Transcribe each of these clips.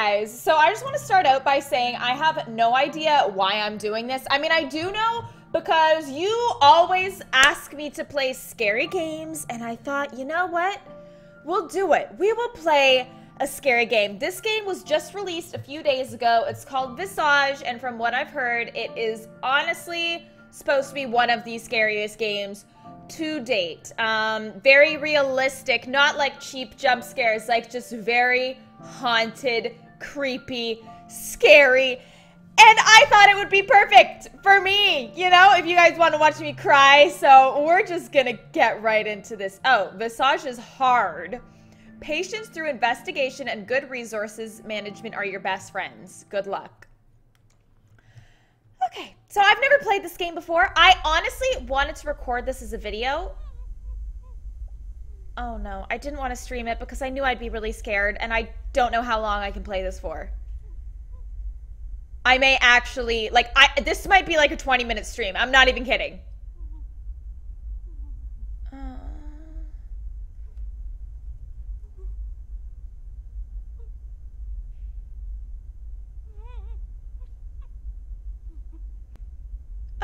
guys. So I just want to start out by saying I have no idea why I'm doing this. I mean, I do know because you always ask me to play scary games, and I thought, you know what? We'll do it. We will play a scary game. This game was just released a few days ago. It's called Visage, and from what I've heard, it is honestly supposed to be one of the scariest games to date. Um, very realistic, not like cheap jump scares, like just very haunted, creepy, scary. And I thought it would be perfect for me, you know, if you guys want to watch me cry. So we're just gonna get right into this. Oh, Visage is hard. Patience through investigation and good resources management are your best friends. Good luck. Okay, so I've never played this game before. I honestly wanted to record this as a video. Oh no, I didn't want to stream it because I knew I'd be really scared and I don't know how long I can play this for. I may actually, like, I this might be like a 20 minute stream. I'm not even kidding. Uh...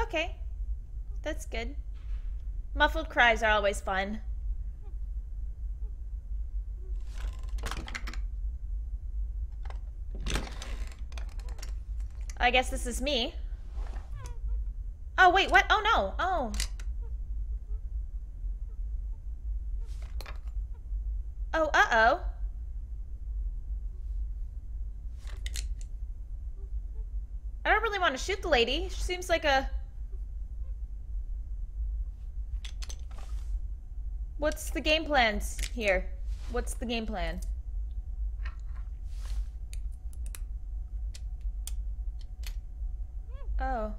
Okay. That's good. Muffled cries are always fun. I guess this is me. Oh, wait, what? Oh, no. Oh. Oh, uh-oh. I don't really want to shoot the lady. She seems like a... What's the game plans here? What's the game plan? Oh.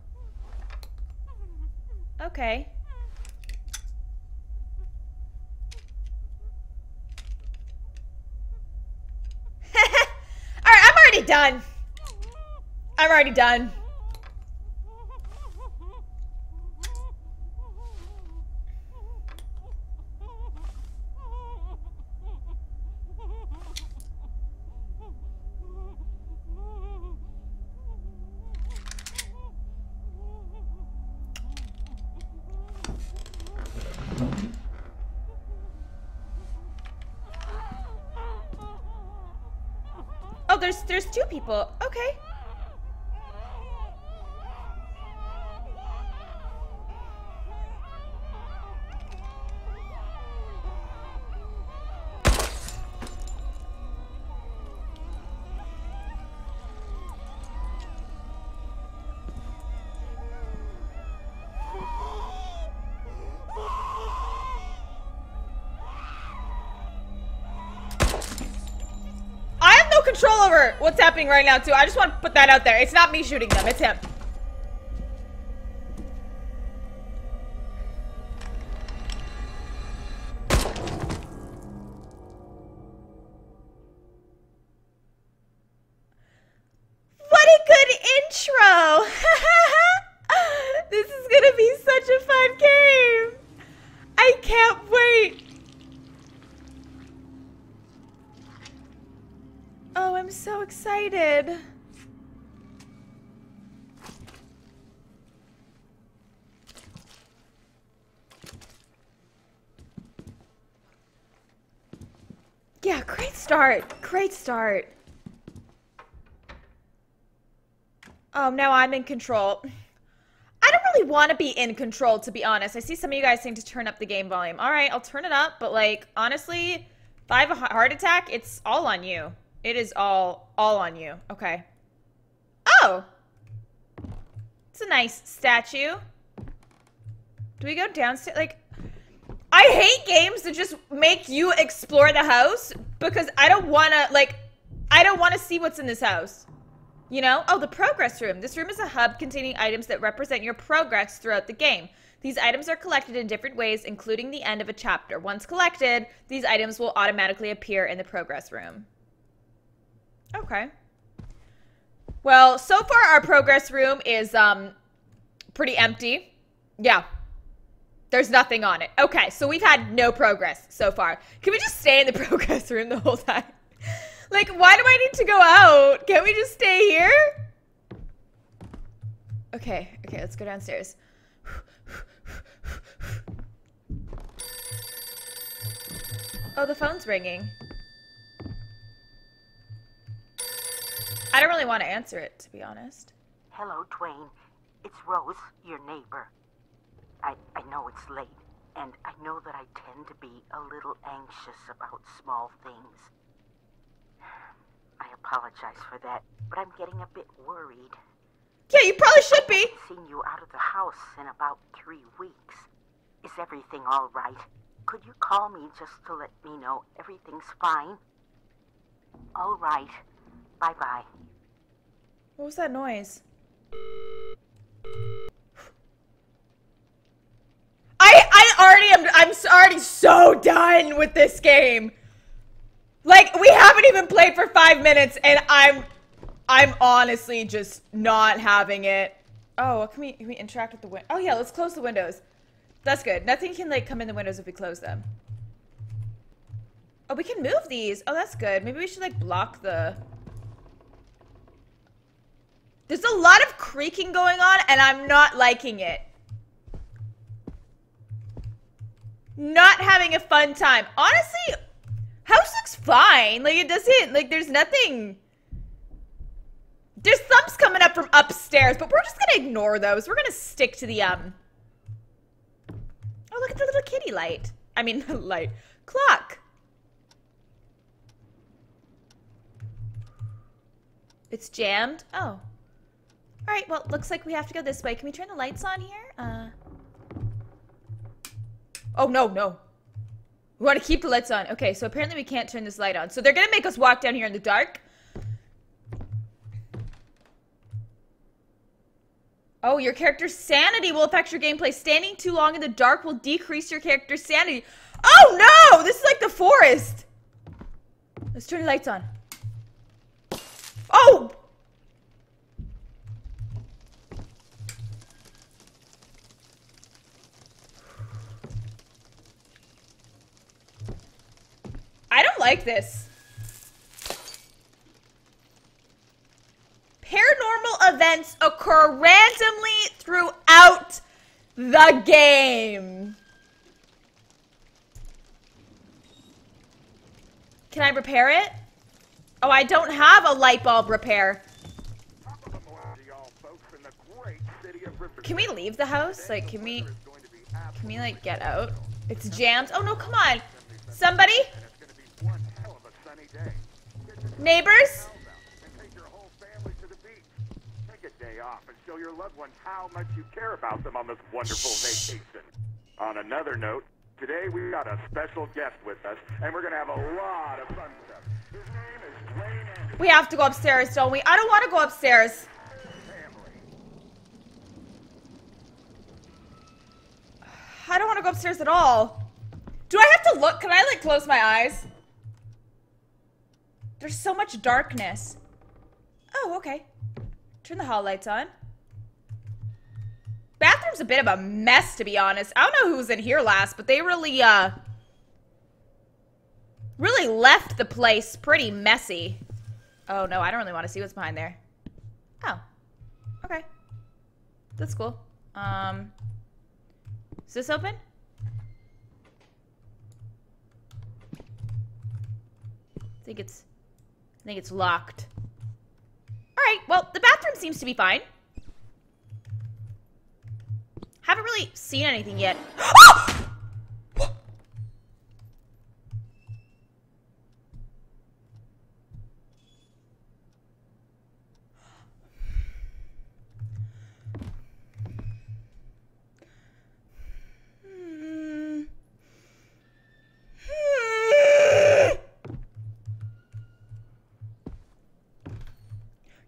Okay. Alright, I'm already done. I'm already done. People. Okay. Over what's happening right now, too. I just want to put that out there. It's not me shooting them. It's him. Great start. Oh, now I'm in control. I don't really want to be in control, to be honest. I see some of you guys saying to turn up the game volume. All right, I'll turn it up, but like, honestly, if I have a heart attack, it's all on you. It is all, all on you. Okay. Oh! It's a nice statue. Do we go downstairs? Like, I hate games that just make you explore the house because I don't want to, like, I don't want to see what's in this house. You know? Oh, the progress room. This room is a hub containing items that represent your progress throughout the game. These items are collected in different ways, including the end of a chapter. Once collected, these items will automatically appear in the progress room. Okay. Well, so far our progress room is um pretty empty. Yeah. There's nothing on it. Okay, so we've had no progress so far. Can we just stay in the progress room the whole time? Like, why do I need to go out? Can't we just stay here? Okay, okay, let's go downstairs. Oh, the phone's ringing. I don't really want to answer it, to be honest. Hello, Dwayne. It's Rose, your neighbor. I, I know it's late, and I know that I tend to be a little anxious about small things. I apologize for that, but I'm getting a bit worried. Yeah, you probably should be. I've seen you out of the house in about three weeks. Is everything all right? Could you call me just to let me know everything's fine? All right. Bye bye. What was that noise? I I already am I'm already so done with this game. Like we haven't even played for 5 minutes and I'm I'm honestly just not having it. Oh, can we can we interact with the window? Oh yeah, let's close the windows. That's good. Nothing can like come in the windows if we close them. Oh, we can move these. Oh, that's good. Maybe we should like block the there's a lot of creaking going on, and I'm not liking it. Not having a fun time. Honestly, house looks fine. Like, it doesn't, like, there's nothing. There's thumps coming up from upstairs, but we're just gonna ignore those. We're gonna stick to the, um. Oh, look at the little kitty light. I mean, light. Clock. It's jammed? Oh. All right, well, looks like we have to go this way. Can we turn the lights on here? Uh. Oh, no, no. We want to keep the lights on. Okay, so apparently we can't turn this light on. So they're going to make us walk down here in the dark. Oh, your character's sanity will affect your gameplay. Standing too long in the dark will decrease your character's sanity. Oh, no! This is like the forest. Let's turn the lights on. Oh! Like this. Paranormal events occur randomly throughout the game. Can I repair it? Oh, I don't have a light bulb repair. Can we leave the house? Like, can we, can we like get out? It's jammed. Oh no, come on. Somebody? Neighbors? Take a day off and show your loved ones how much you care about them on this wonderful vacation. On another note, today we got a special guest with us, and we're gonna have a lot of fun stuff. His name is Dwayne Anderson. We have to go upstairs, don't we? I don't want to go upstairs. I don't want to go upstairs at all. Do I have to look? Can I like close my eyes? There's so much darkness. Oh, okay. Turn the hall lights on. Bathroom's a bit of a mess, to be honest. I don't know who was in here last, but they really, uh... Really left the place pretty messy. Oh, no, I don't really want to see what's behind there. Oh. Okay. That's cool. Um... Is this open? I think it's think it's locked. Alright, well, the bathroom seems to be fine. Haven't really seen anything yet. Hmm.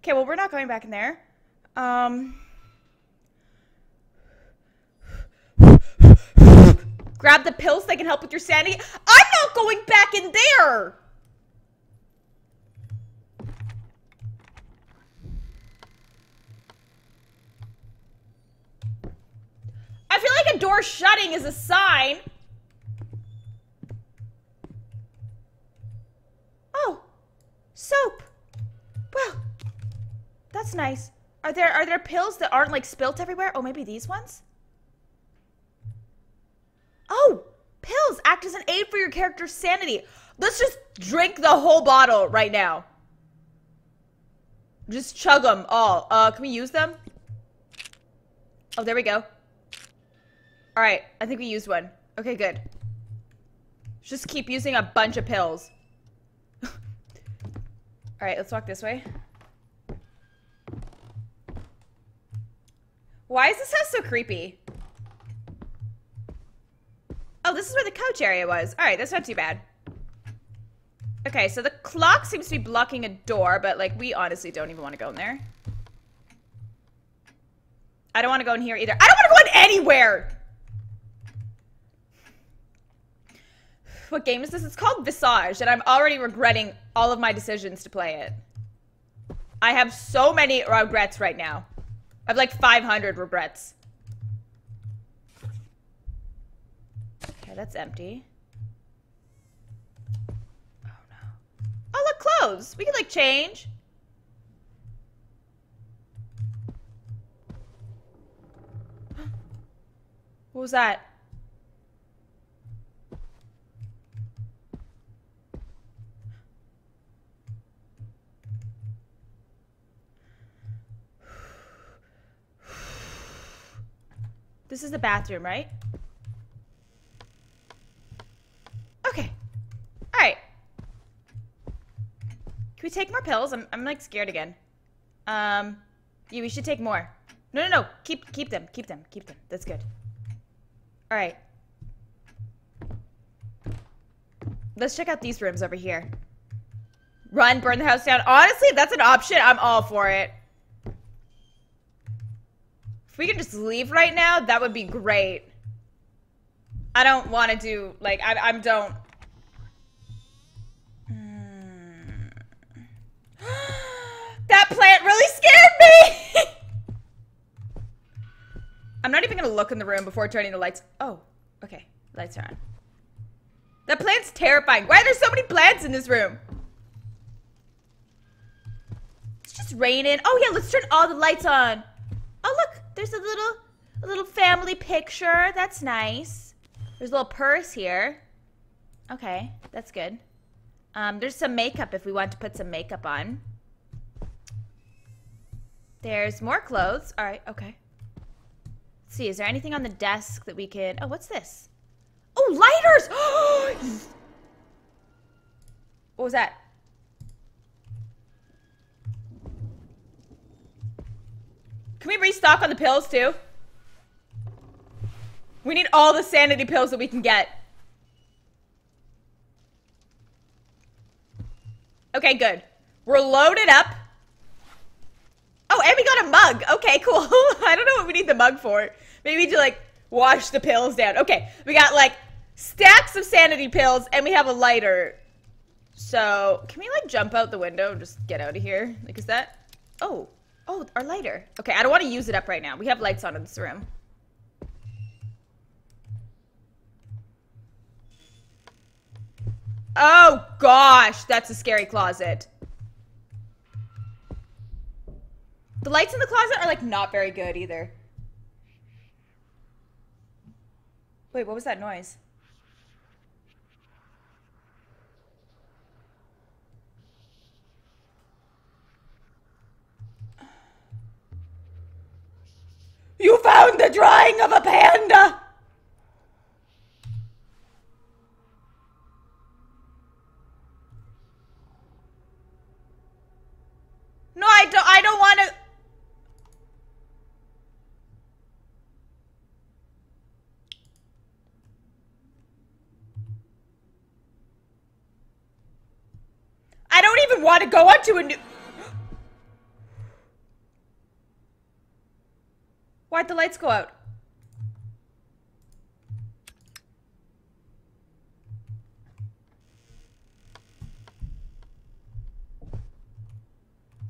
Okay, well, we're not going back in there. Um. Grab the pills that can help with your sanity. I'm not going back in there! I feel like a door shutting is a sign. Oh, that's nice. Are there are there pills that aren't like spilt everywhere? Oh, maybe these ones? Oh, pills act as an aid for your character's sanity. Let's just drink the whole bottle right now. Just chug them all. Uh, can we use them? Oh, there we go. All right, I think we used one. Okay, good. Just keep using a bunch of pills. all right, let's walk this way. Why is this house so creepy? Oh, this is where the couch area was. All right, that's not too bad. Okay, so the clock seems to be blocking a door, but like we honestly don't even want to go in there. I don't want to go in here either. I don't want to go in anywhere! What game is this? It's called Visage, and I'm already regretting all of my decisions to play it. I have so many regrets right now. I have like 500 regrets. Okay, that's empty. Oh no. Oh look, clothes! We can like change. What was that? This is the bathroom, right? Okay. Alright. Can we take more pills? I'm, I'm like scared again. Um, yeah, we should take more. No, no, no. Keep, keep them. Keep them. Keep them. That's good. Alright. Let's check out these rooms over here. Run, burn the house down. Honestly, that's an option, I'm all for it. We can just leave right now, that would be great. I don't want to do, like, I, I don't. Hmm. that plant really scared me! I'm not even gonna look in the room before turning the lights. Oh, okay. Lights are on. That plant's terrifying. Why are there so many plants in this room? It's just raining. Oh yeah, let's turn all the lights on. Oh look, there's a little, a little family picture. That's nice. There's a little purse here. Okay, that's good. Um, there's some makeup if we want to put some makeup on. There's more clothes. All right, okay. Let's see, is there anything on the desk that we could... Oh, what's this? Oh, lighters! what was that? Can we restock on the pills, too? We need all the sanity pills that we can get. Okay, good. We're loaded up. Oh, and we got a mug. Okay, cool. I don't know what we need the mug for. Maybe to like wash the pills down. Okay, we got like stacks of sanity pills and we have a lighter. So, can we like jump out the window and just get out of here? Like, is that... Oh, oh, our lighter. Okay, I don't want to use it up right now. We have lights on in this room. Oh gosh, that's a scary closet. The lights in the closet are like not very good either. Wait, what was that noise? You found drawing of a panda! No, I don't I don't want to I don't even want to go onto a new the lights go out?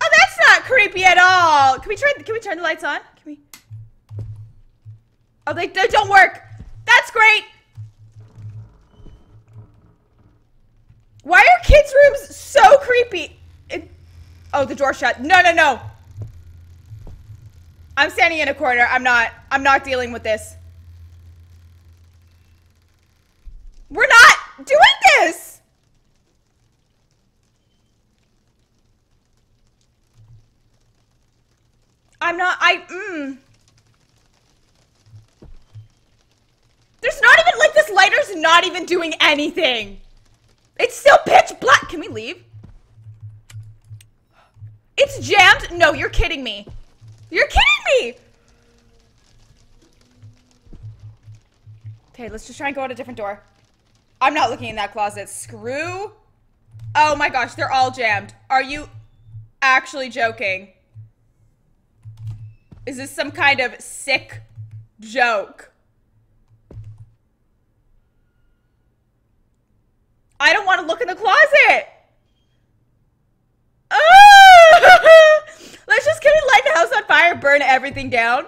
Oh, that's not creepy at all. Can we try? Can we turn the lights on? Can we? Oh, they, they don't work. That's great. Why are kids' rooms so creepy? It, oh, the door shut. No, no, no. I'm standing in a corner. I'm not. I'm not dealing with this. We're not doing this. I'm not. I. Mm. There's not even like this lighter's not even doing anything. It's still pitch black. Can we leave? It's jammed? No, you're kidding me. You're kidding me! Okay, let's just try and go out a different door. I'm not looking in that closet. Screw. Oh my gosh, they're all jammed. Are you actually joking? Is this some kind of sick joke? I don't want to look in the closet. Oh! Let's just get light the house on fire, burn everything down.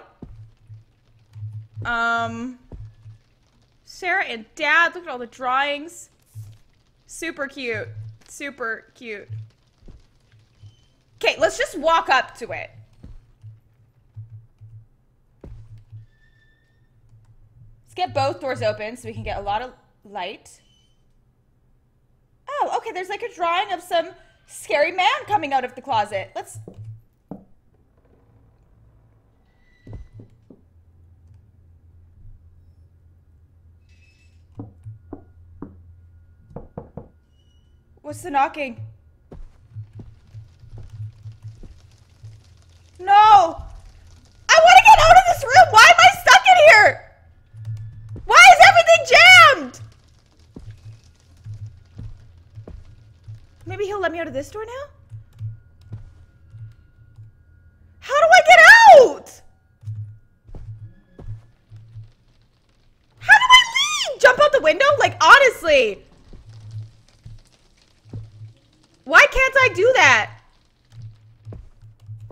Um, Sarah and Dad, look at all the drawings. Super cute. Super cute. Okay, let's just walk up to it. Let's get both doors open so we can get a lot of light. Oh, okay, there's like a drawing of some scary man coming out of the closet. Let's... What's the knocking? No! I want to get out of this room! Why am I stuck in here? Why is everything jammed? Maybe he'll let me out of this door now? How do I get out? How do I leave? Jump out the window? Like, honestly. Why can't I do that?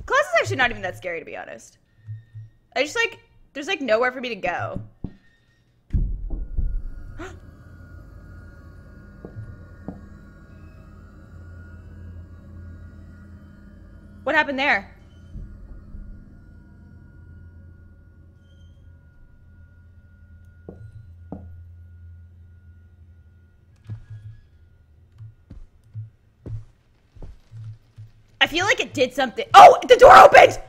Class is actually not even that scary, to be honest. I just, like, there's, like, nowhere for me to go. What happened there? Feel like it did something. Oh, the door opened!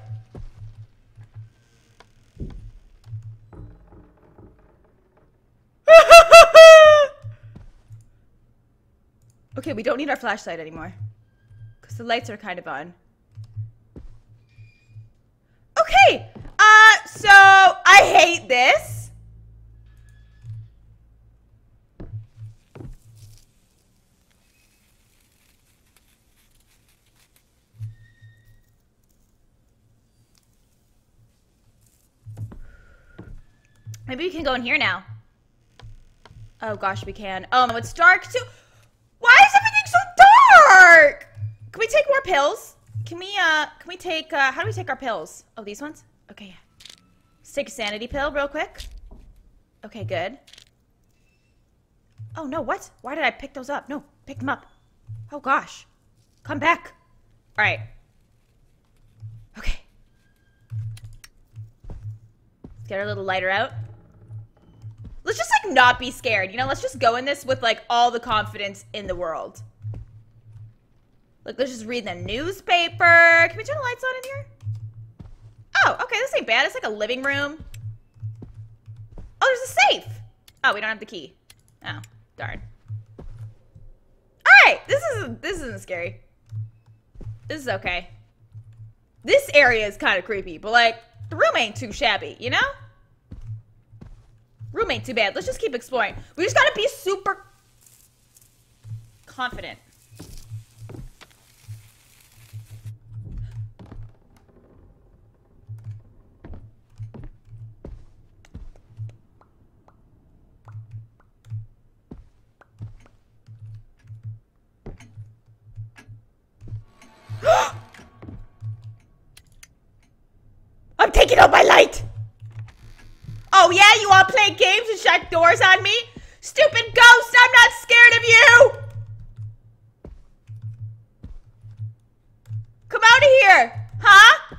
okay, we don't need our flashlight anymore. Because the lights are kind of on. Okay, uh, so I hate this. Maybe we can go in here now. Oh gosh, we can. Oh no, it's dark too. Why is everything so dark? Can we take more pills? Can we, uh, can we take, uh, how do we take our pills? Oh, these ones? Okay, yeah. A sanity pill real quick. Okay, good. Oh, no, what? Why did I pick those up? No, pick them up. Oh, gosh. Come back. All right. Okay. Let's get our little lighter out. Let's just, like, not be scared. You know, let's just go in this with, like, all the confidence in the world. Like, let's just read the newspaper. Can we turn the lights on in here? Oh, okay, this ain't bad. It's like a living room. Oh, there's a safe. Oh, we don't have the key. Oh, darn. All right, this isn't this isn't scary. This is okay. This area is kind of creepy, but like the room ain't too shabby, you know? Room ain't too bad. Let's just keep exploring. We just gotta be super confident. I'm taking out my light! Oh yeah, you all play games and shut doors on me? Stupid ghost, I'm not scared of you! Come out of here! Huh?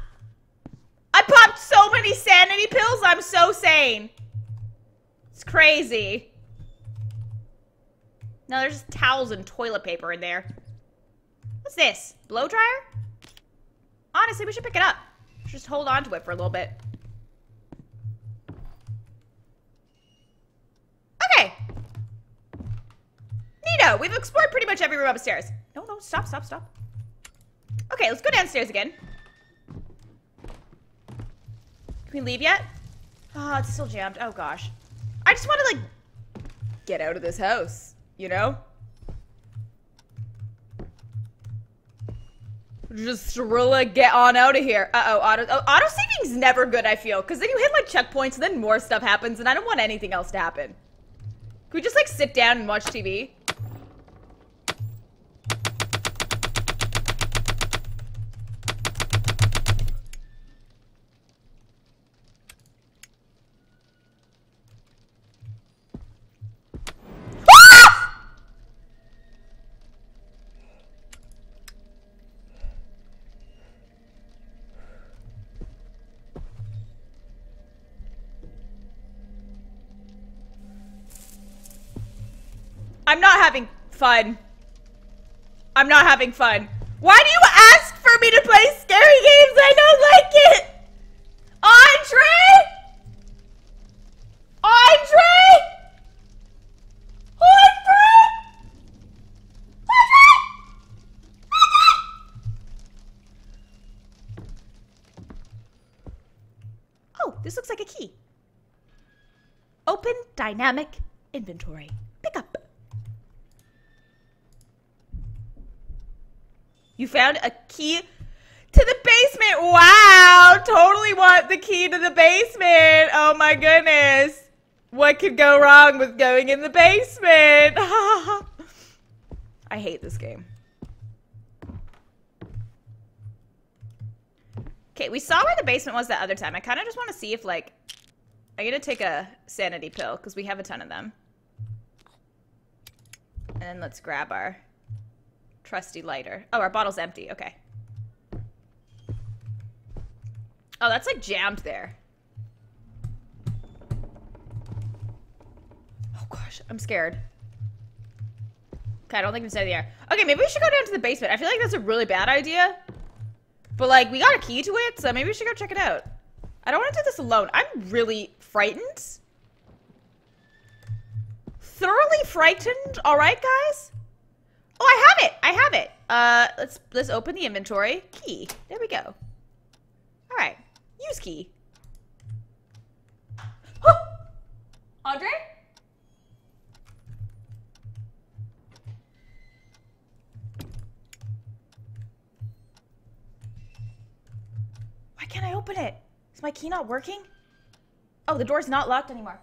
I popped so many sanity pills, I'm so sane. It's crazy. No, there's towels and toilet paper in there. What's this? Blow dryer? Honestly, we should pick it up. Just hold on to it for a little bit. Okay. Neato. We've explored pretty much every room upstairs. No, no, stop, stop, stop. Okay, let's go downstairs again. Can we leave yet? Oh, it's still jammed. Oh, gosh. I just want to, like, get out of this house, you know? Just really get on out of here. Uh-oh, auto- oh, auto saving's never good, I feel. Because then you hit, like, checkpoints, and then more stuff happens, and I don't want anything else to happen. Can we just, like, sit down and watch TV? I'm not having fun. I'm not having fun. Why do you ask for me to play scary games? I don't like it. Andre? Andre? Oh, this looks like a key. Open dynamic inventory. Pick up. You found a key to the basement. Wow. Totally want the key to the basement. Oh my goodness. What could go wrong with going in the basement? I hate this game. Okay, we saw where the basement was that other time. I kind of just want to see if, like, I'm going to take a sanity pill because we have a ton of them. And let's grab our trusty lighter. Oh, our bottle's empty. Okay. Oh, that's like jammed there. Oh gosh, I'm scared. Okay, I don't think it's in the air. Okay, maybe we should go down to the basement. I feel like that's a really bad idea. But like, we got a key to it, so maybe we should go check it out. I don't want to do this alone. I'm really frightened. Thoroughly frightened. All right, guys. Oh, I have it. I have it. Uh, let's let's open the inventory. Key. There we go. All right. Use key. Andre? Why can't I open it? Is my key not working? Oh, the door's not locked anymore.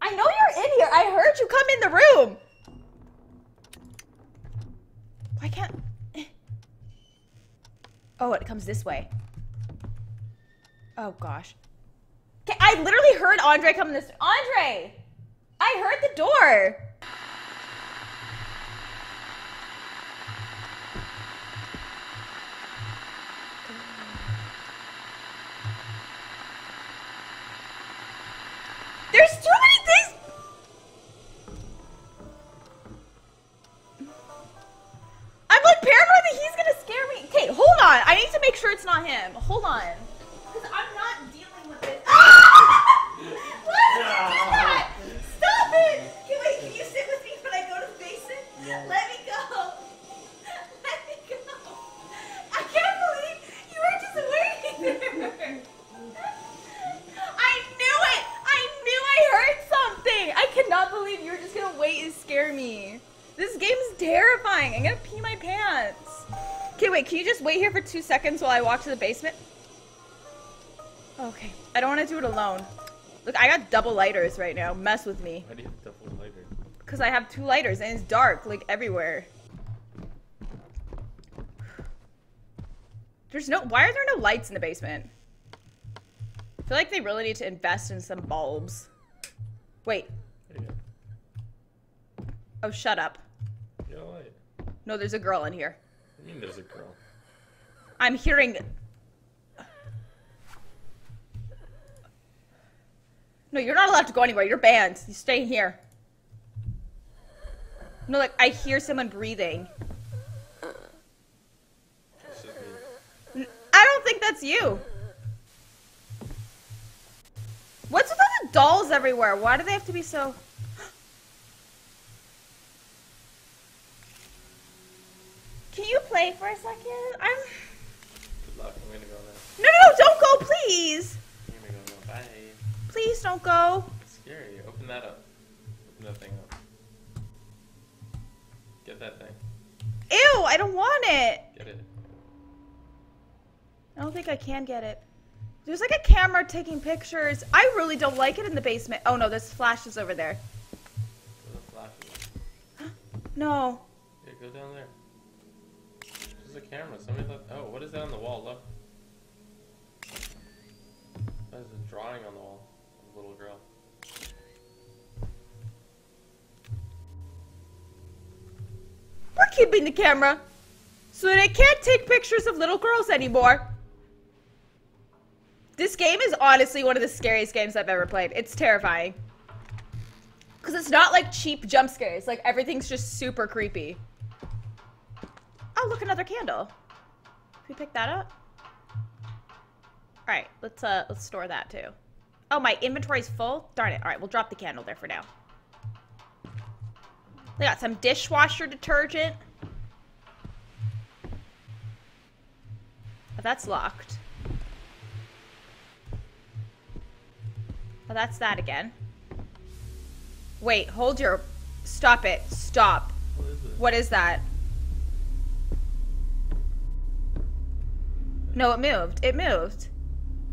I know you're in here. I heard you come in the room. Why can't... Eh. Oh, it comes this way. Oh, gosh. Okay, I literally heard Andre come this... Andre! I heard the door! Seconds while I walk to the basement? Okay. I don't want to do it alone. Look, I got double lighters right now. Mess with me. Why do you have double lighter? Because I have two lighters and it's dark, like, everywhere. There's no- why are there no lights in the basement? I feel like they really need to invest in some bulbs. Wait. Oh, shut up. No, there's a girl in here. I mean, there's a girl. I'm hearing. No, you're not allowed to go anywhere. You're banned. You stay here. No, like, I hear someone breathing. I don't think that's you. What's with all the dolls everywhere? Why do they have to be so... Can you play for a second? I'm... Luck. I'm gonna go now. No, no, no, don't go, please! I'm gonna go now. Bye. Please don't go. It's scary. Open that up. Open that thing up. Get that thing. Ew, I don't want it. Get it. I don't think I can get it. There's like a camera taking pictures. I really don't like it in the basement. Oh no, there's flashes over there. Where the flash. No. Yeah, go down there. There's a camera. Somebody left. Oh, what is that on the wall? Look. That is a drawing on the wall of a little girl. We're keeping the camera. So they can't take pictures of little girls anymore. This game is honestly one of the scariest games I've ever played. It's terrifying. Because it's not like cheap jump scares. Like everything's just super creepy. Oh, look, another candle. Can we pick that up? All right, let's uh let's store that too. Oh, my inventory's full. Darn it. All right, we'll drop the candle there for now. They got some dishwasher detergent. Oh, that's locked. Oh, that's that again. Wait, hold your... Stop it. Stop. What is it? What is that? No, it moved. It moved.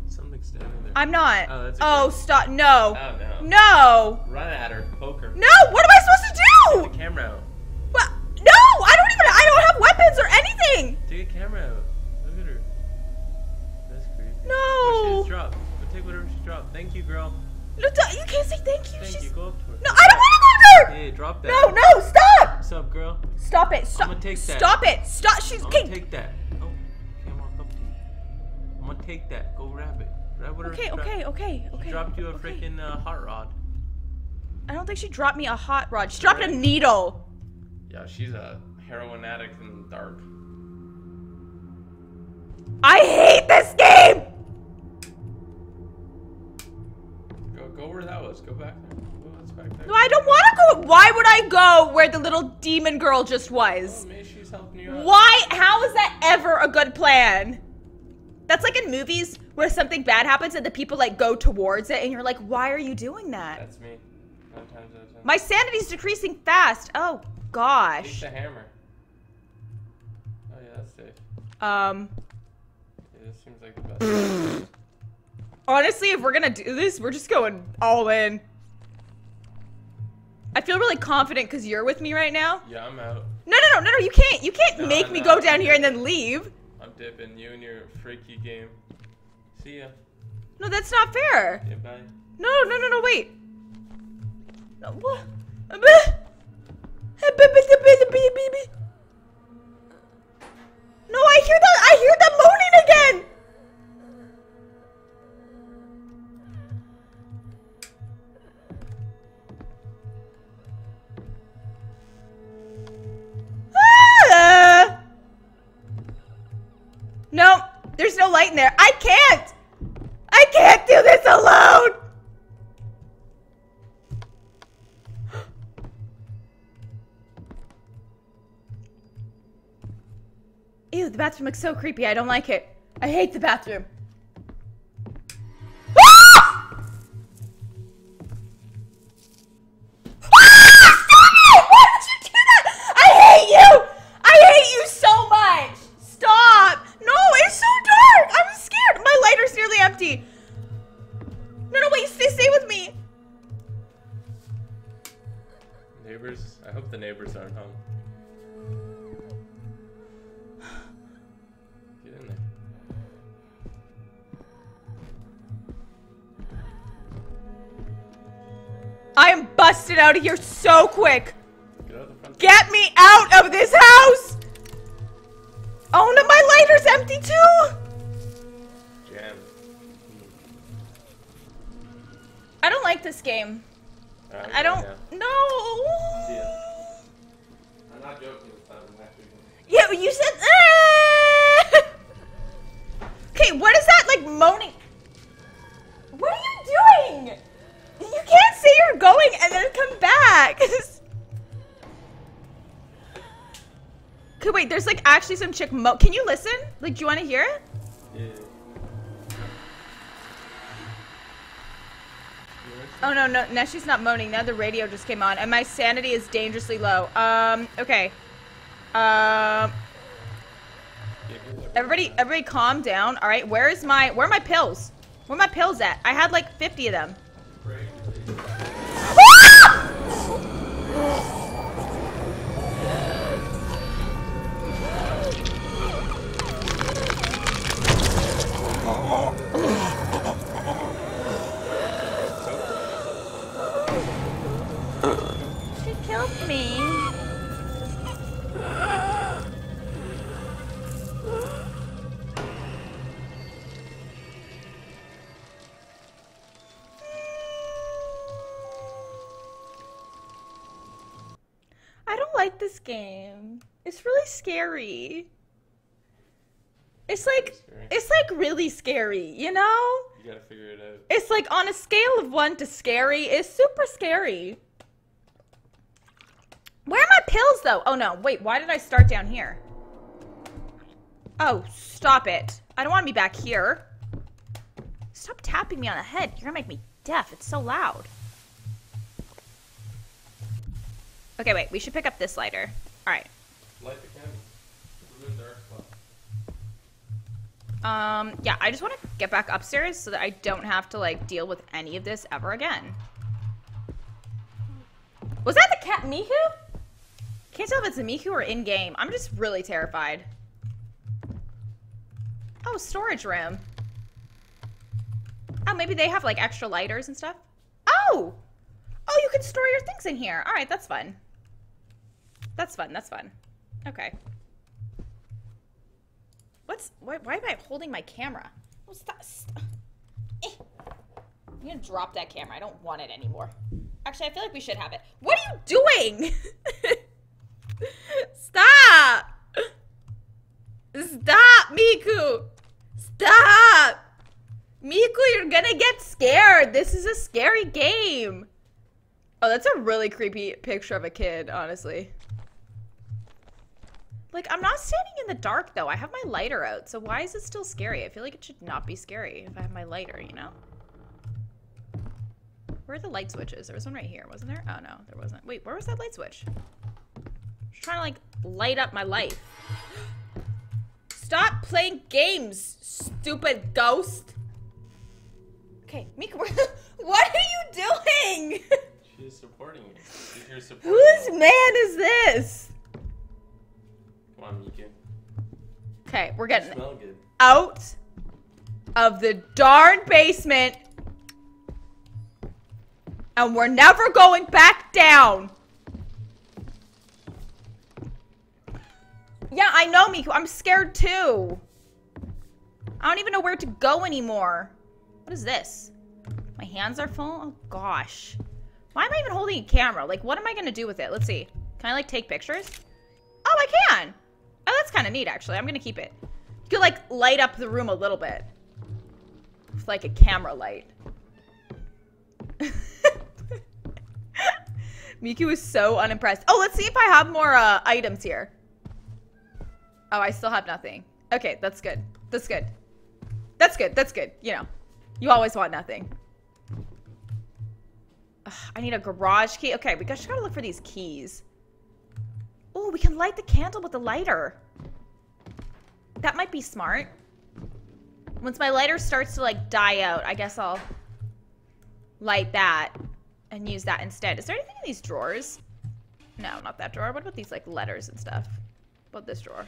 Something standing there. I'm not. Oh, that's oh, stop. No. Oh no. No. Run at her. Poke her. No. What am I supposed to do? Take the camera out. What? No. I don't even. I don't have weapons or anything. Take a camera out. Look at her. That's creepy. What No. she's dropped. But take whatever she dropped. Thank you, girl. No, don't- you can't say thank you. Thank She's- you. Go up to her. No, I don't want to go up there. Hey, drop that. No, no, stop. What's up, girl? Stop it. Stop. I'ma take that. Stop it. Stop. She's. I'm gonna take that. I'm gonna take that. Go grab it. Grab whatever Okay. dropped. Okay. Okay. She Okay. dropped you a okay. freaking uh, hot rod. I don't think she dropped me a hot rod. She dropped a needle. Yeah, she's a heroin addict in the dark. I hate this game. Go, go where that was. Go back there. Back there. No, I don't want to go. Why would I go where the little demon girl just was? Oh, maybe she's helping you out. Why? How is that ever a good plan? That's like in movies where something bad happens and the people like go towards it and you're like, why are you doing that? That's me. Nine times out of ten. My sanity's decreasing fast. Oh Take gosh. the hammer. Oh yeah, that's safe. Um Yeah, this seems like the best. honestly, if we're gonna do this, we're just going all in. I feel really confident because you're with me right now. yeah, I'm out. No, no, no, no, no, you can't. You can't No, make me no, go down here and then leave. Dipping. You and your freaky game. See ya. No, that's not fair. Yeah, bye. No, no, no, no, wait. No, what? No, I hear that. I hear them moaning again. No, there's no light in there. I can't. I can't do this alone. Ew, the bathroom looks so creepy. I don't like it. I hate the bathroom. Busted out of here so quick. Get out the front. Get me out of this house! Oh no, my lighter's empty too! Jam. I don't like this game. Alright, I don't. yeah. No. Ya. I'm not joking this time. I'm actually. Yeah, you said. "Ah!" Okay, what is that like moaning? What are you doing? You can't say you're going and then come back. okay, wait. There's like actually some chick mo. Can you listen? Like, do you want to hear it? Yeah. Oh no, no, now she's not moaning. Now the radio just came on, and my sanity is dangerously low. Um, okay. Um, everybody, everybody, calm down. All right, where is my, where are my pills? Where are my pills at? I had like 50 of them. She game. It's really scary. It's like it's like really scary, you know? You gotta figure it out. It's like on a scale of one to scary, it's super scary. Where are my pills though? Oh no, wait, why did I start down here? Oh, stop it. I don't want to be back here. Stop tapping me on the head. You're gonna make me deaf. It's so loud. Okay, wait, we should pick up this lighter. Alright. Light the candle. It's a real dark spot. Um, yeah, I just want to get back upstairs so that I don't have to, like, deal with any of this ever again. Was that the cat Miku? Can't tell if it's a Miku or in-game. I'm just really terrified. Oh, storage room. Oh, maybe they have, like, extra lighters and stuff. Oh! Oh, you can store your things in here. All right, that's fun. That's fun, that's fun. Okay. What's why, why am I holding my camera? Stop. Eh. I'm gonna drop that camera. I don't want it anymore. Actually, I feel like we should have it. What are you doing? stop! Stop, Miku! Stop! Miku, you're gonna get scared. This is a scary game. Oh, that's a really creepy picture of a kid, honestly. Like, I'm not standing in the dark, though. I have my lighter out, so why is it still scary? I feel like it should not be scary if I have my lighter, you know? Where are the light switches? There was one right here, wasn't there? Oh, no, there wasn't. Wait, where was that light switch? Just trying to, like, light up my life. Stop playing games, stupid ghost! Okay, Miku, what are you doing? She's supporting you. She's supporting Whose man is this? Come on, Miku. Okay, we're getting out of the darn basement. And we're never going back down. Yeah, I know, Miku. I'm scared too. I don't even know where to go anymore. What is this? My hands are full? Oh, gosh. Why am I even holding a camera? Like, what am I going to do with it? Let's see. Can I, like, take pictures? Oh, I can. Oh, that's kind of neat, actually. I'm to keep it. You could, like, light up the room a little bit. With, like, a camera light. Miku is so unimpressed. Oh, let's see if I have more uh, items here. Oh, I still have nothing. Okay, that's good. That's good. That's good. That's good. You know, you always want nothing. Ugh, I need a garage key. Okay, we just gotta look for these keys. Oh, we can light the candle with the lighter. That might be smart. Once my lighter starts to like die out, I guess I'll light that and use that instead. Is there anything in these drawers? No, not that drawer. What about these like letters and stuff? What about this drawer?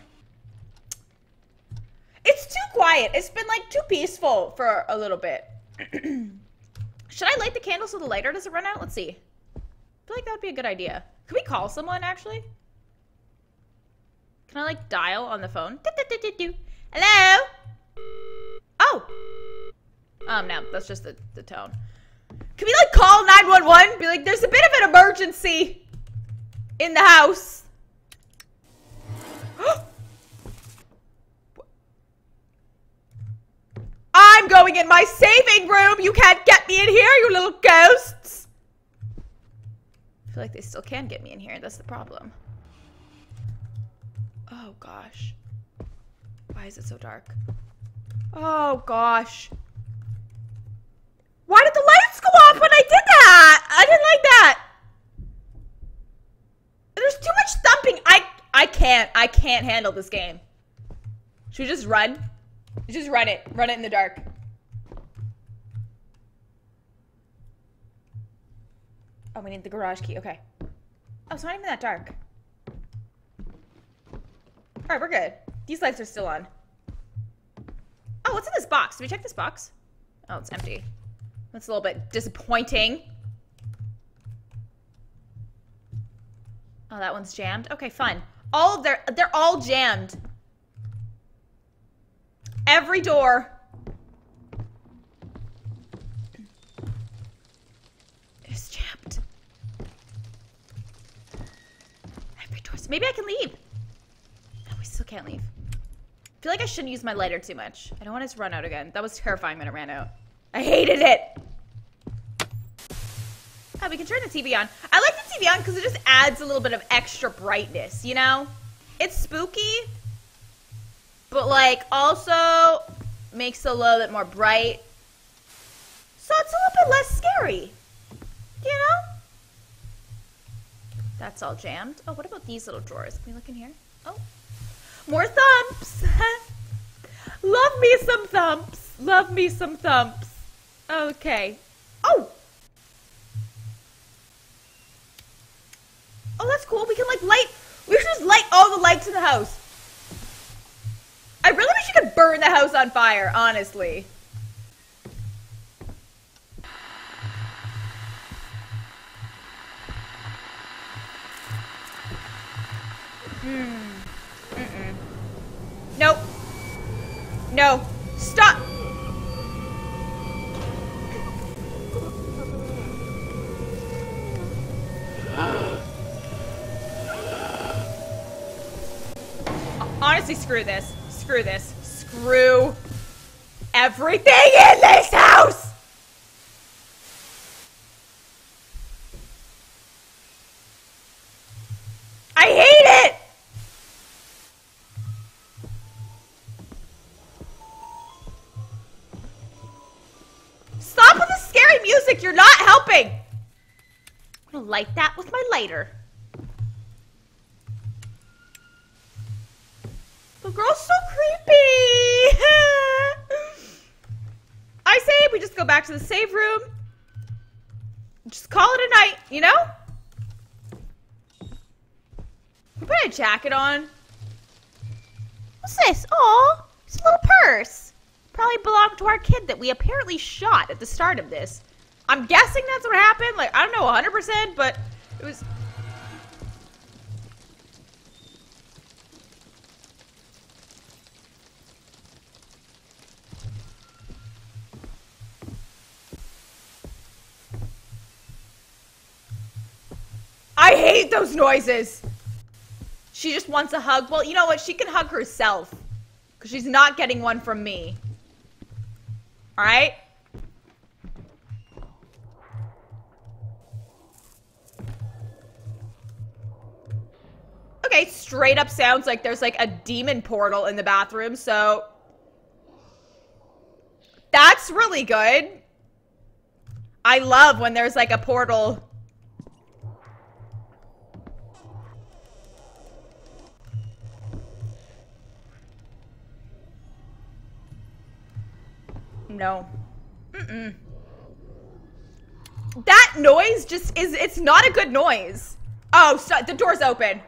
It's too quiet. It's been like too peaceful for a little bit. Should I light the candle so the lighter doesn't run out? Let's see. I feel like that would be a good idea. Can we call someone actually? Can I like dial on the phone? Hello? Oh. Um, no, that's just the, the tone. Can we like call 911? Be like, there's a bit of an emergency in the house. I'm going in my saving room. You can't get me in here, you little ghosts. I feel like they still can get me in here. That's the problem. Oh, gosh. Why is it so dark? Oh, gosh. Why did the lights go off when I did that? I didn't like that. There's too much thumping. I I can't. I can't handle this game. Should we just run? Just run it. Run it in the dark. Oh, we need the garage key. Okay. Oh, it's not even that dark. Alright, we're good. These lights are still on. Oh, what's in this box? Did we check this box? Oh, it's empty. That's a little bit disappointing. Oh, that one's jammed. Okay, fine. All of their they're all jammed. Every door is jammed. Every door. Maybe I can leave. Still can't leave. I feel like I shouldn't use my lighter too much. I don't want it to run out again. That was terrifying when it ran out. I hated it. Oh, we can turn the TV on. I like the TV on because it just adds a little bit of extra brightness, you know? It's spooky, but like also makes it a little bit more bright. So it's a little bit less scary, you know? That's all jammed. Oh, what about these little drawers? Can we look in here? Oh, more thumps. Love me some thumps. Love me some thumps. Okay. Oh! Oh, that's cool. We can, like, light... We should just light all the lights in the house. I really wish you could burn the house on fire, honestly. Hmm. Nope. No. Stop! Honestly, screw this. Screw this. Screw everything in this house! Light that with my lighter. The girl's so creepy. I say we just go back to the save room. Just call it a night, you know? We put a jacket on. What's this? Oh, it's a little purse. Probably belonged to our kid that we apparently shot at the start of this. I'm guessing that's what happened. Like, I don't know 100%, but it was... I hate those noises. She just wants a hug. Well, you know what? She can hug herself. Because she's not getting one from me. Alright? Straight up sounds like there's like a demon portal in the bathroom, so... That's really good. I love when there's like a portal No. Mm-mm. That noise just is, it's not a good noise. Oh, so, the door's open.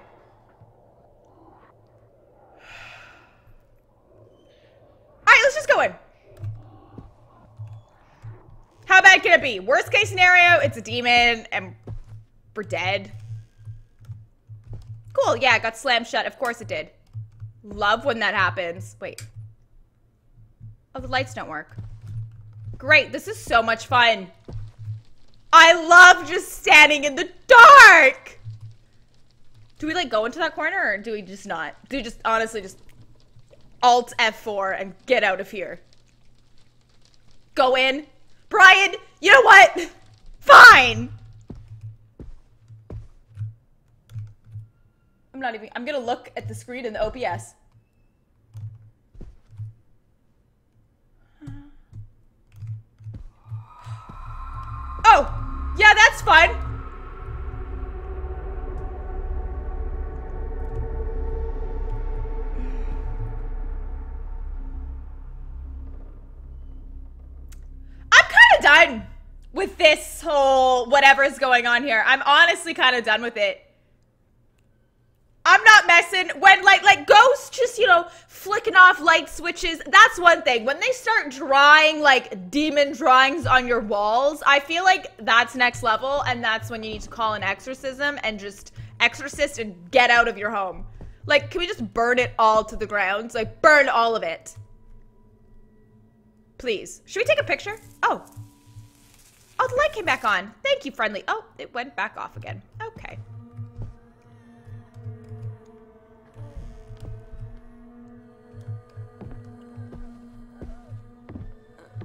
Alright, let's just go in. How bad can it be? Worst case scenario, it's a demon and we're dead. Cool, yeah, it got slammed shut. Of course it did. Love when that happens. Wait. Oh, the lights don't work. Great, this is so much fun. I love just standing in the dark. Do we like go into that corner or do we just not? Do we just honestly just Alt F4 and get out of here? Go in. Brian, you know what? Fine. I'm not even, I'm gonna look at the screen in the OBS. Oh, yeah, that's fun. This whole whatever is going on here. I'm honestly kind of done with it. I'm not messing when like like ghosts just you know flicking off light switches. That's one thing. When they start drawing like demon drawings on your walls, I feel like that's next level, and that's when you need to call an exorcism and just exorcist and get out of your home. Like, can we just burn it all to the ground? Like, burn all of it. Please. Should we take a picture? Oh. Oh, the light came back on. Thank you, friendly. Oh, it went back off again. Okay.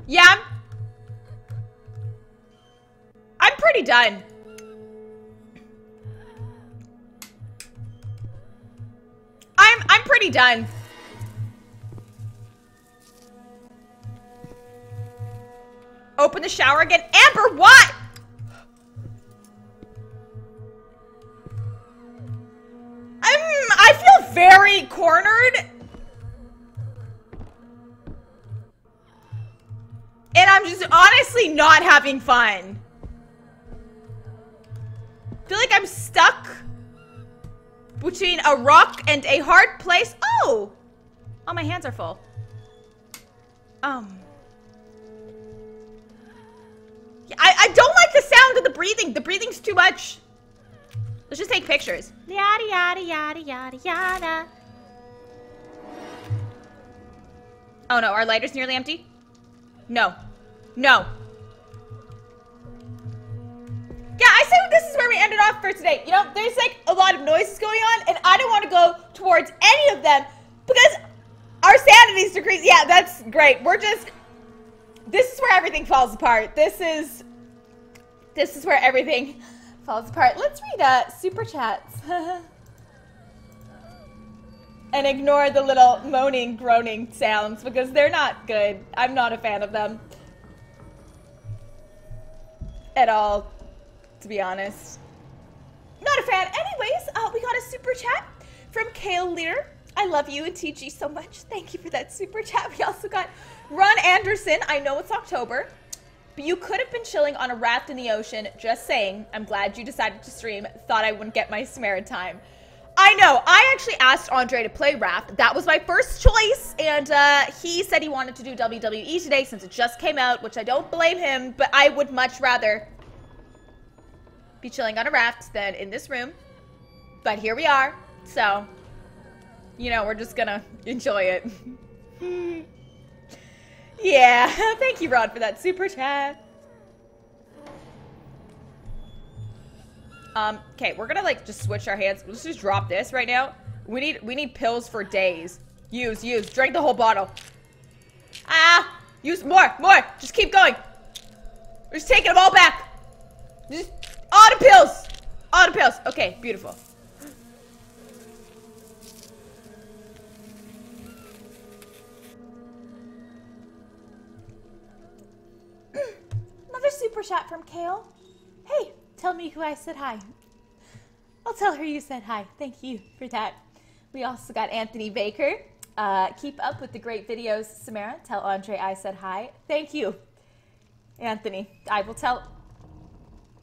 Yeah. I'm, I'm pretty done. I'm I'm pretty done. Open the shower again. Amber, what? I'm I feel very cornered. And I'm just honestly not having fun. I feel like I'm stuck between a rock and a hard place. Oh! Oh, my hands are full. Um. I, I don't like the sound of the breathing. The breathing's too much. Let's just take pictures. Yada, yada, yada, yada, yada. Oh no, our lighter's nearly empty? No. No. Yeah, I said this is where we ended off for today. You know, there's like a lot of noises going on, and I don't want to go towards any of them because our sanity's decreased. Yeah, that's great. We're just. This is where everything falls apart. This is. This is where everything falls apart. Let's read uh, super chats. and ignore the little moaning, groaning sounds because they're not good. I'm not a fan of them. At all, to be honest. Not a fan. Anyways, uh, we got a super chat from Kale Lear. I love you and TG so much. Thank you for that super chat. We also got Ron Anderson. I know it's October, but you could have been chilling on a raft in the ocean. Just saying. I'm glad you decided to stream. Thought I wouldn't get my Samara time. I know. I actually asked Andre to play Raft. That was my first choice, and uh, he said he wanted to do WWE today since it just came out, which I don't blame him, but I would much rather be chilling on a raft than in this room. But here we are, so, you know, we're just gonna enjoy it. yeah, thank you, Rod, for that super chat. Um, okay, we're gonna like just switch our hands. Let's just drop this right now. We need we need pills for days. Use, use. Drink the whole bottle. Ah! Use more, more. Just keep going. We're just taking them all back. Just all the pills. All the pills. Okay, beautiful. Another super chat from Kale. Hey, tell Miku I said hi. I'll tell her you said hi. Thank you for that. We also got Anthony Baker. Uh, keep up with the great videos, Samara. Tell Andre I said hi. Thank you, Anthony. I will tell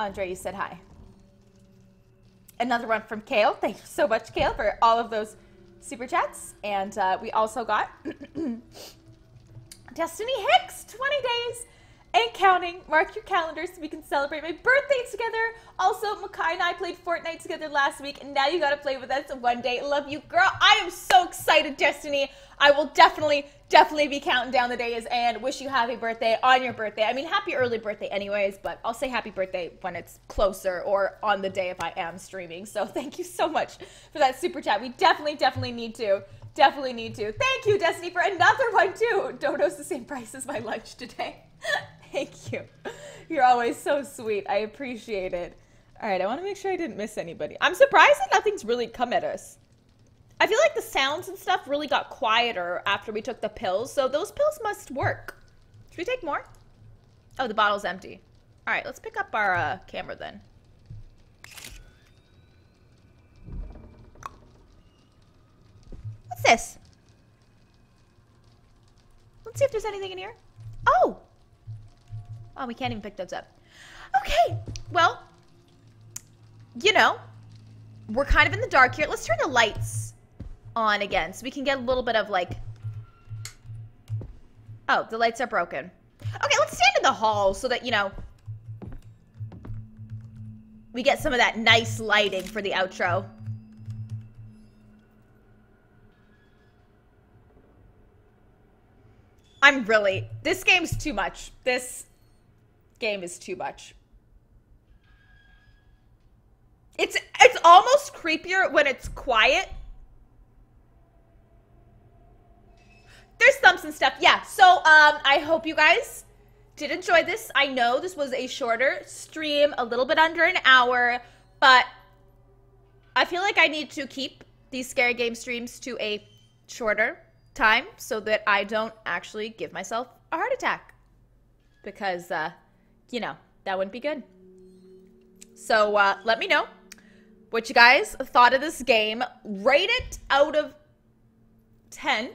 Andre you said hi. Another one from Kale. Thank you so much, Kale, for all of those super chats. And uh, we also got Destiny Hicks, 20 days and counting. Mark your calendars so we can celebrate my birthday together. Also, Makai and I played Fortnite together last week, and now you gotta play with us one day. Love you, girl. I am so excited, Destiny. I will definitely, definitely be counting down the days and wish you happy birthday on your birthday. I mean, happy early birthday, anyways, but I'll say happy birthday when it's closer or on the day if I am streaming. So thank you so much for that super chat. We definitely, definitely need to. Definitely need to. Thank you, Destiny, for another one, too. Dodo's the same price as my lunch today. thank you. You're always so sweet. I appreciate it. All right, I want to make sure I didn't miss anybody. I'm surprised that nothing's really come at us. I feel like the sounds and stuff really got quieter after we took the pills, so those pills must work. Should we take more? Oh, the bottle's empty. All right, let's pick up our uh, camera then. What's this? Let's see if there's anything in here. Oh! Oh, we can't even pick those up. Okay, well, you know, we're kind of in the dark here. Let's turn the lights on again so we can get a little bit of like... Oh, the lights are broken. Okay, let's stand in the hall so that, you know, we get some of that nice lighting for the outro. I'm really... This game's too much. This game is too much. It's it's almost creepier when it's quiet there's thumps and stuff. Yeah. So um, I hope you guys did enjoy this. I know this was a shorter stream, a little bit under an hour, but I feel like I need to keep these scary game streams to a shorter time so that I don't actually give myself a heart attack. Because, uh, you know, that wouldn't be good. So uh, let me know what you guys thought of this game. Rate it out of 10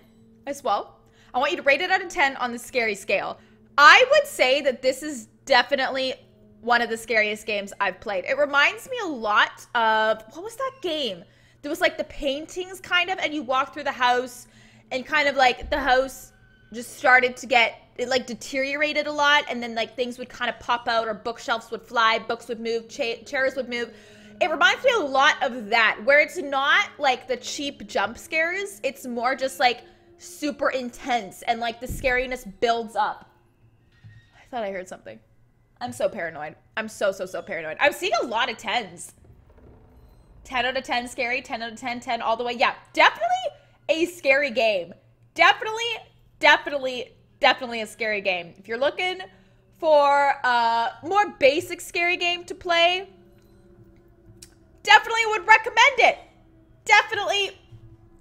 as well. I want you to rate it out of 10 on the scary scale. I would say that this is definitely one of the scariest games I've played. It reminds me a lot of what was that game? There was like the paintings kind of and you walk through the house and kind of like the house just started to get it like deteriorated a lot and then like things would kind of pop out or bookshelves would fly, books would move, cha- chairs would move. It reminds me a lot of that where it's not like the cheap jump scares, it's more just like super intense and like the scariness builds up. I thought I heard something. I'm so paranoid. I'm so, so, so paranoid. I'm seeing a lot of 10s. 10 out of 10 scary, 10 out of 10, 10 all the way. Yeah, definitely a scary game. Definitely, definitely, definitely a scary game. If you're looking for a more basic scary game to play, definitely would recommend it. Definitely,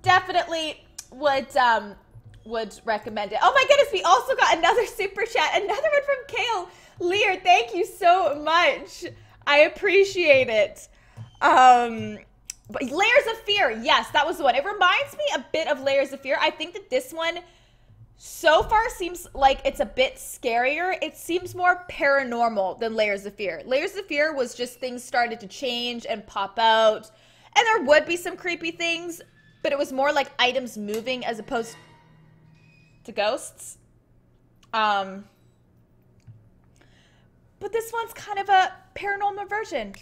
definitely would um would recommend it. Oh my goodness, we also got another super chat, another one from Kale Lear. Thank you so much. I appreciate it. Um but Layers of Fear, yes, that was the one. It reminds me a bit of Layers of Fear. I think that this one so far seems like it's a bit scarier. It seems more paranormal than Layers of Fear. Layers of Fear was just things started to change and pop out. And there would be some creepy things, but it was more like items moving as opposed to ghosts. Um, but this one's kind of a paranormal version.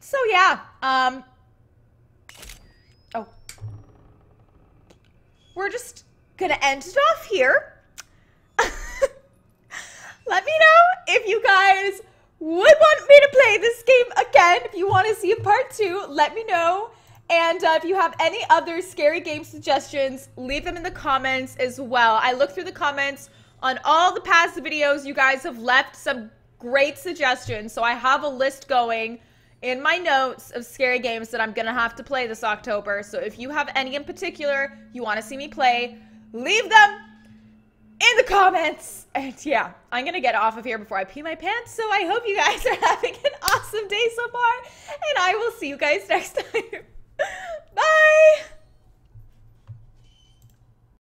So yeah, um, we're just gonna end it off here. Let me know if you guys would want me to play this game again, if you want to see a part two, let me know. And uh, if you have any other scary game suggestions, leave them in the comments as well. I look through the comments on all the past videos. You guys have left some great suggestions. So I have a list going in my notes of scary games that I'm to have to play this October. So if you have any in particular you want to see me play, leave them in the comments. And yeah, I'm to get off of here before I pee my pants. So I hope you guys are having an awesome day so far. And I will see you guys next time. Bye.